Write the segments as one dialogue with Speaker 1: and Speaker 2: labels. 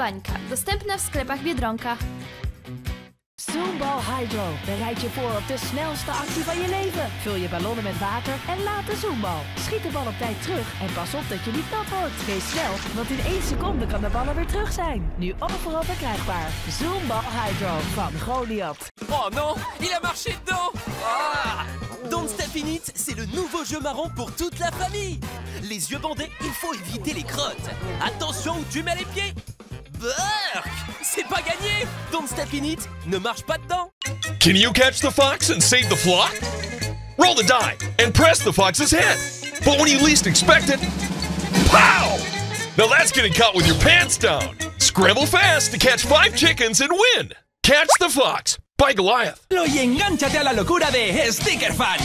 Speaker 1: bańka. Dostępna w sklepach Biedronka.
Speaker 2: Zoomball Hydro. Bereid je voor op de snelste actie van je leven. Vul je ballonnen met water en laat de zoombal. Schiet de bal op tijd terug en pas op dat je niet nat wordt. Wees snel, want in één seconde kan de ballen weer terug zijn. Nu overal verkrijgbaar. Zoomball Hydro van Goliath.
Speaker 3: Oh non, il a marché dedans Ah Don't Step In It, c'est le nouveau jeu marrant pour toute la famille Les yeux bandés, il faut éviter les crottes Attention où tu mets les pieds C'est pas gagné Don't Step In It ne marche pas dedans
Speaker 4: Can you catch the fox and save the flock? Roll the die and press the fox's head. But when you least expect it, pow! Now that's getting caught with your pants down. Scramble fast to catch five chickens and win. Catch the fox by Goliath.
Speaker 5: Y engánchate a la locura de Sticker Fan.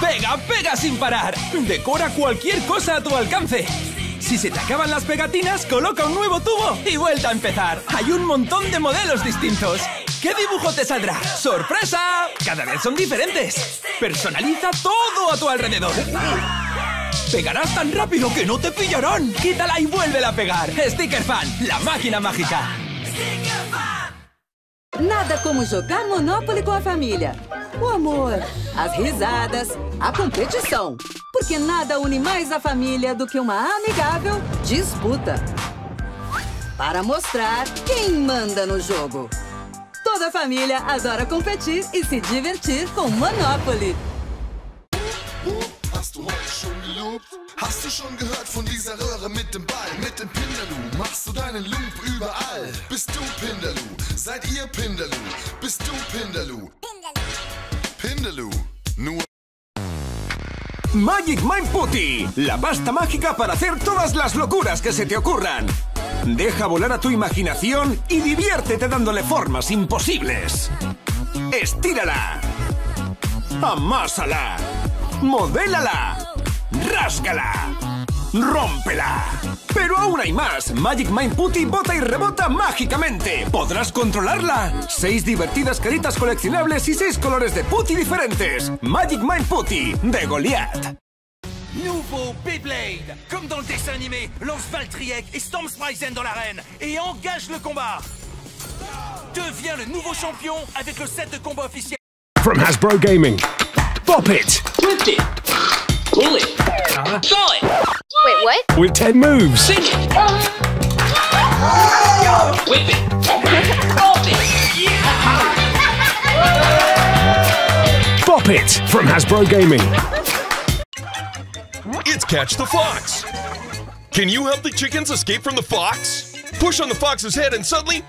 Speaker 5: Pega, pega sin parar. Decora cualquier cosa a tu alcance. Si se te acaban las pegatinas, coloca un nuevo tubo y vuelta a empezar. Hay un montón de modelos distintos. ¿Qué dibujo te saldrá? ¡Sorpresa! Cada vez son diferentes. Personaliza todo a tu alrededor. Pegarás tan rápido que no te pillarán. Quítala y vuélvela a pegar. Sticker Fan, la máquina mágica.
Speaker 6: Nada como jogar Monopoly com a família. O amor, as risadas, a competição. Porque nada une mais a família do que uma amigável disputa. Para mostrar quem manda no jogo. Toda a família adora competir e se divertir com Monopoly.
Speaker 7: Hast du heute schon gelobt? Hast du schon gehört von dieser Röhre mit dem Ball, mit dem Pinderlu? Machst du deinen Loop überall? Bist du Pinderlu? Seid ihr Pinderlu? Bist du Pinderlu? Pinderlu. Nur
Speaker 5: Magic Mind Putty, la pasta mágica para hacer todas las locuras que se te ocurran. Deja volar a tu imaginación y diviértete dándole formas imposibles. Estírala. Amásala. Modélala. Rásgala. Rómpela. Pero aún hay más. Magic Mind Putty bota y rebota mágicamente. Podrás controlarla. Seis divertidas caritas coleccionables y seis colores de putty diferentes. Magic Mind Putty de Goliath.
Speaker 8: Nouveau Beyblade Comme dans le dessin animé, lance Valtriek et Storm Sprisen dans l'arène et engage le combat Deviens le nouveau champion avec le set de combat officiel
Speaker 9: From Hasbro Gaming. Bop it!
Speaker 10: Whip it. Pull it. Throw it.
Speaker 1: Wait, what?
Speaker 9: With 10 moves.
Speaker 10: Sing it. Whip it. Bop it.
Speaker 9: Bop it! From Hasbro Gaming.
Speaker 4: It's Catch the Fox. Can you help the chickens escape from the fox? Push on the fox's head and suddenly,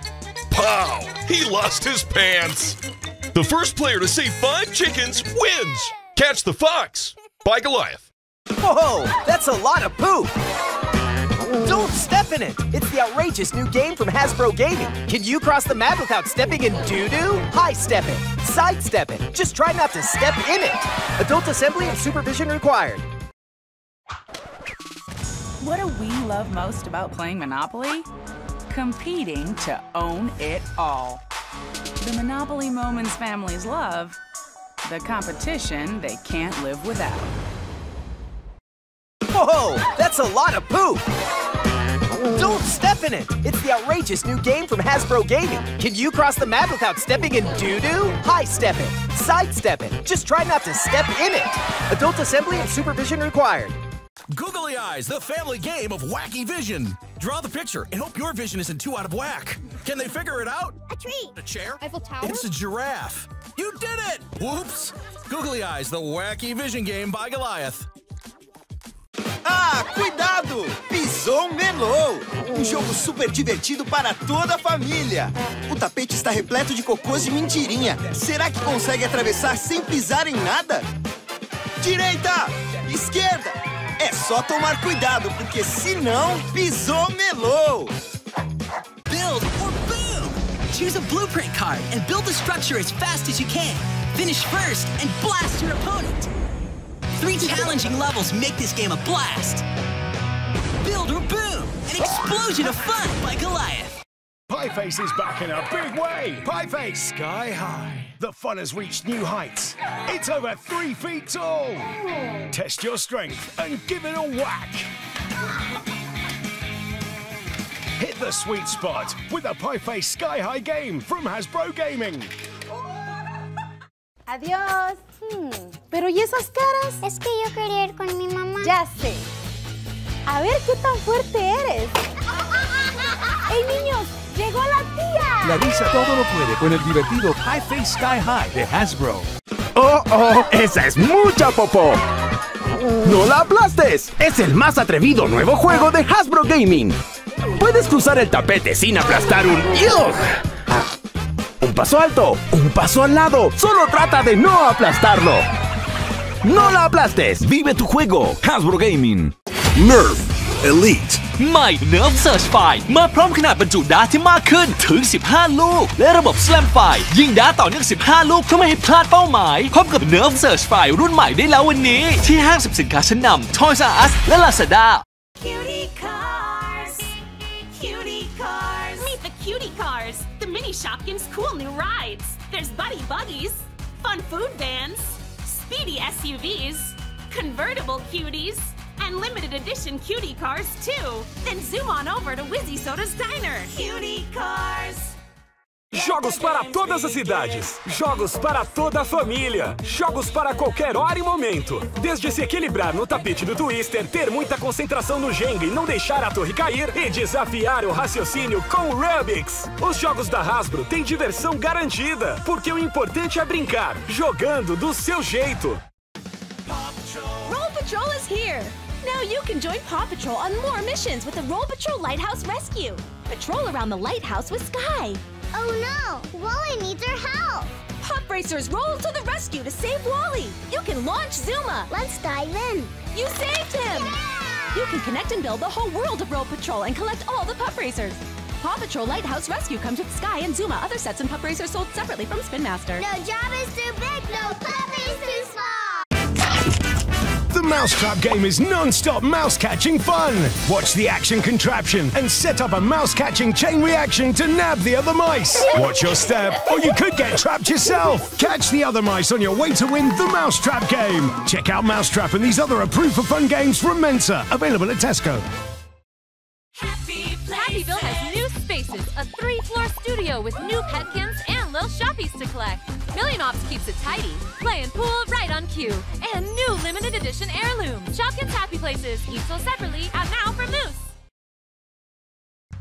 Speaker 4: pow! He lost his pants. The first player to save five chickens wins. Catch the Fox by Goliath.
Speaker 3: Whoa, that's a lot of poop! Don't step in it! It's the outrageous new game from Hasbro Gaming. Can you cross the map without stepping in doo-doo? High step it, side step it. Just try not to step in it. Adult assembly and supervision required.
Speaker 11: What do we love most about playing Monopoly? Competing to own it all. The Monopoly moments families love, the competition they can't live without.
Speaker 3: Whoa, that's a lot of poop! Don't step in it! It's the outrageous new game from Hasbro Gaming. Can you cross the map without stepping in doo-doo? High step it, side step it. Just try not to step in it. Adult assembly and supervision required.
Speaker 12: Googly Eyes, the family game of wacky vision. Draw the picture and hope your vision isn't too out of whack. Can they figure it out?
Speaker 1: A tree.
Speaker 12: A chair?
Speaker 1: Eiffel Tower.
Speaker 12: It's a giraffe. You did it! Whoops! Googly Eyes, the wacky vision game by Goliath.
Speaker 13: Cuidado! Pisou, melou! Um jogo super divertido para toda a família. O tapete está repleto de cocôs de mentirinha. Será que consegue atravessar sem pisar em nada? Direita! Esquerda! É só tomar cuidado, porque senão pisou, melou!
Speaker 14: Build or boom! Choose a blueprint card and build the structure as fast as you can. Finish first and blast your opponent. Three challenging levels make this game a blast. Build or boom! An explosion of fun by Goliath.
Speaker 9: Pieface is back in a big way. Pieface sky high. The fun has reached new heights. It's over three feet tall. Test your strength and give it a whack. Hit the sweet spot with the Pie Face Sky High game from Hasbro Gaming.
Speaker 15: Adiós. Hmm, Pero ¿y esas caras?
Speaker 16: Es que yo quería ir con mi mamá.
Speaker 15: Ya sé. A ver qué tan fuerte eres. ¡Ey, niños! ¡Llegó la tía!
Speaker 17: La risa todo lo puede con el divertido Pie Face Sky High de Hasbro.
Speaker 18: ¡Oh, oh! ¡Esa es mucha popó! ¡No la aplastes! Es el más atrevido nuevo juego de Hasbro Gaming. Puedes cruzar el tapete sin aplastar un ¡Yuck! Un paso alto, un paso al lado. Solo trata de no aplastarlo. No la aplastes. Vive tu juego. Hasbro Gaming.
Speaker 12: Nerf Elite
Speaker 19: ใหม่ Nerf Search File มาพร้อมขนาดบรรจุดาร์ทที่มากขึ้นถึง 15 ลูก และระบบ Slam File ยิงดาร์ทต่อเนื่อง 15 ลูกเพื่อไม่ให้พลาดเป้าหมาย พบกับ Nerf Search File รุ่นใหม่ได้แล้ววันนี้ ที่ห้างสรรพสินค้าชั้นนำ Toys R Us และ Lazada
Speaker 2: Cutie cars. Cutie cars.
Speaker 20: Meet the cutie cars, the mini Shopkins cool new rides. There's buddy buggies, fun food vans, speedy SUVs, convertible cuties, and limited edition cutie cars too. Then zoom on over to Wizzy Soda's Diner.
Speaker 2: Cutie cars.
Speaker 9: Jogos para todas as idades. Jogos para toda a família. Jogos para qualquer hora e momento. Desde se equilibrar no tapete do Twister, ter muita concentração no Jenga e não deixar a torre cair, e desafiar o raciocínio com o Rubix. Os jogos da Hasbro têm diversão garantida, porque o importante é brincar, jogando do seu jeito.
Speaker 1: Roll Patrol is here! Now you can join Paw Patrol on more missions with the Roll Patrol Lighthouse Rescue. Patrol around the lighthouse with Sky.
Speaker 16: Oh no! Wally needs our help!
Speaker 1: Pup Racers roll to the rescue to save Wally. You can launch Zuma.
Speaker 16: Let's dive in.
Speaker 1: You saved him! You can connect and build the whole world of Roll Patrol and collect all the Pup Racers. Paw Patrol Lighthouse Rescue comes with Sky and Zuma. Other sets and Pup Racers sold separately from Spin Master.
Speaker 16: No job is too big, no puppy is too small!
Speaker 9: Mousetrap game is non-stop mouse catching fun. Watch the action contraption and set up a mouse catching chain reaction to nab the other mice. Watch your step, or you could get trapped yourself. Catch the other mice on your way to win the Mousetrap game. Check out Mousetrap and these other approved for fun games from Mensa, available at Tesco.
Speaker 1: Happyville has new spaces, a three-floor studio with new pet petkins and little shoppies to collect. Million Ops keeps it tidy, playing pool right on cue, and new limited edition heirlooms. Shopkins Happy Places, each sold separately, out now for Moose.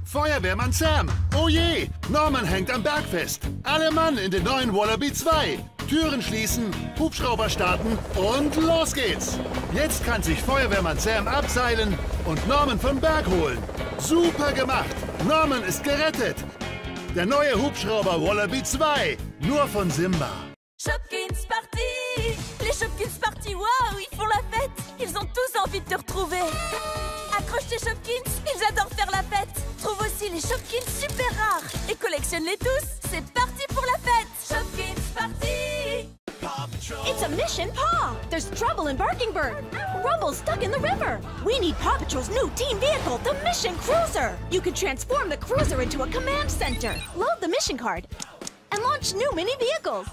Speaker 21: Feuerwehrmann Sam. Oh je, Norman hängt am Berg fest. Alle Mann in den neuen Wallaby 2. Türen schließen, Hubschrauber starten und los geht's. Jetzt kann sich Feuerwehrmann Sam abseilen und Norman vom Berg holen. Super gemacht. Norman ist gerettet. Der neue Hubschrauber Wallaby 2. Nur von Simba.
Speaker 2: Shopkins Party Les Shopkins Party, waouh, ils font la fête Ils ont tous envie de te retrouver Accroche tes Shopkins, ils adorent faire la fête Trouve aussi les Shopkins super rares et collectionne-les tous C'est parti pour la fête Shopkins Party
Speaker 1: It's a mission Paw! There's trouble in Barkingburg! Rumble's stuck in the river! We need Paw Patrol's new team vehicle, the Mission Cruiser! You can transform the cruiser into a command center, load the mission card, new mini vehicles!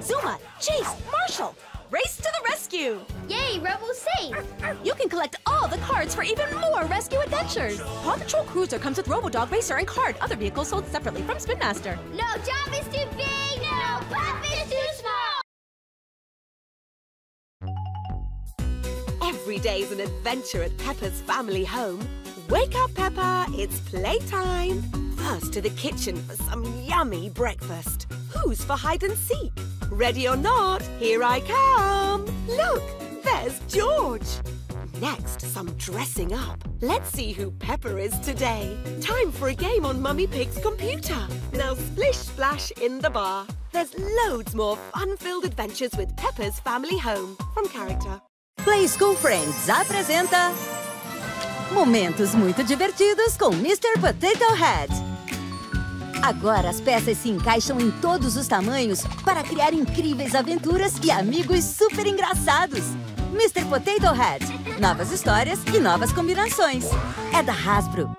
Speaker 1: Zuma, Chase, Marshall, race to the rescue!
Speaker 16: Yay, Rubble safe!
Speaker 1: You can collect all the cards for even more rescue adventures! Paw Patrol Cruiser comes with Robodog Racer and card, other vehicles sold separately from Spin Master.
Speaker 16: No job is too big, no pup is too small!
Speaker 22: Every day is an adventure at Peppa's family home. Wake up, Peppa, it's playtime. First to the kitchen for some yummy breakfast. Who's for hide and seek? Ready or not, here I come. Look, there's George. Next, some dressing up. Let's see who Peppa is today. Time for a game on Mummy Pig's computer. Now splish splash in the bar. There's loads more fun-filled adventures with Peppa's family home from character.
Speaker 6: Playskool Friends apresenta Momentos muito divertidos com Mr. Potato Head. Agora as peças se encaixam em todos os tamanhos para criar incríveis aventuras e amigos super engraçados. Mr. Potato Head. Novas histórias e novas combinações. É da Hasbro.